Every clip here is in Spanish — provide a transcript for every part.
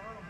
Wow.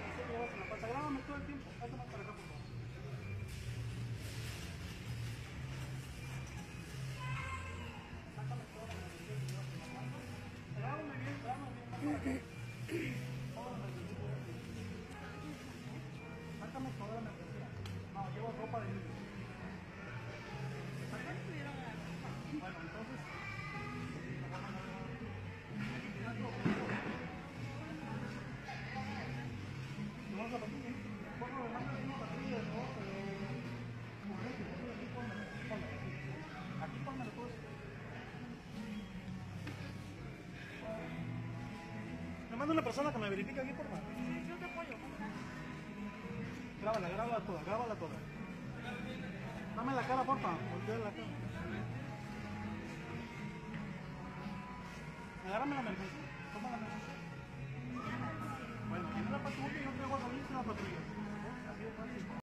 a partir. Bueno, me mandas una patrulla de nuevo, pero. Urgente, urgente, aquí pónmelo, pónmelo, aquí. Aquí pónmelo todo. Me manda una persona que me verifique aquí, por favor. Sí, yo te apoyo. Grábala, grábala toda, grábala toda. Dame la cara, porfa. Voltea la cara. Agárrame la. Toma la. Bueno, viene la patrulla y yo voy a la patrulla.